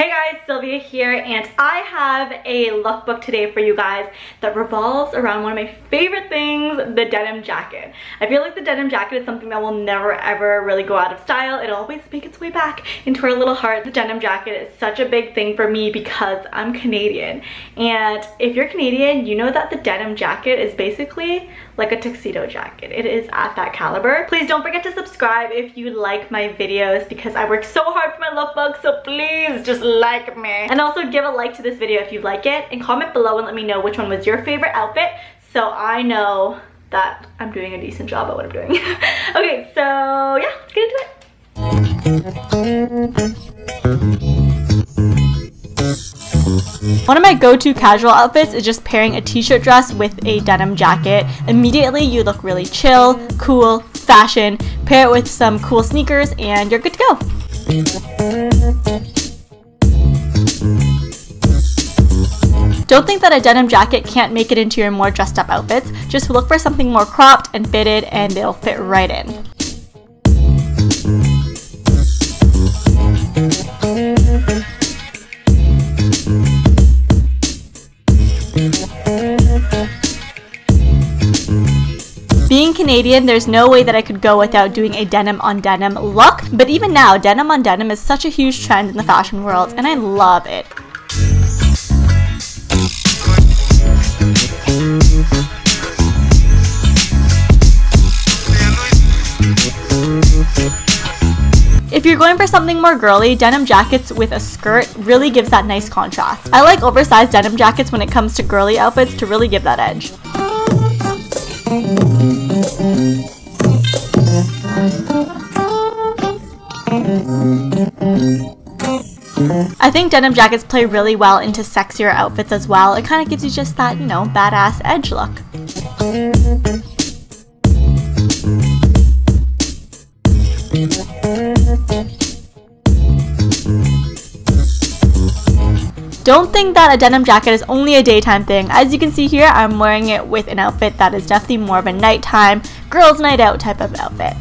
Hey guys, Sylvia here, and I have a lookbook today for you guys that revolves around one of my favorite things, the denim jacket. I feel like the denim jacket is something that will never ever really go out of style. It'll always make its way back into our little heart. The denim jacket is such a big thing for me because I'm Canadian. And if you're Canadian, you know that the denim jacket is basically like a tuxedo jacket. It is at that caliber. Please don't forget to subscribe if you like my videos because I work so hard for my lookbook, so please just like me. And also give a like to this video if you like it and comment below and let me know which one was your favorite outfit so I know that I'm doing a decent job at what I'm doing. okay, so yeah, let's get into it. One of my go-to casual outfits is just pairing a t-shirt dress with a denim jacket. Immediately you look really chill, cool, fashion, pair it with some cool sneakers and you're good to go. Don't think that a denim jacket can't make it into your more dressed up outfits. Just look for something more cropped and fitted and they'll fit right in. Being Canadian, there's no way that I could go without doing a denim on denim look, but even now, denim on denim is such a huge trend in the fashion world, and I love it. If you're going for something more girly, denim jackets with a skirt really gives that nice contrast. I like oversized denim jackets when it comes to girly outfits to really give that edge. I think denim jackets play really well into sexier outfits as well. It kind of gives you just that, you know, badass edge look. Don't think that a denim jacket is only a daytime thing. As you can see here, I'm wearing it with an outfit that is definitely more of a nighttime, girls night out type of outfit.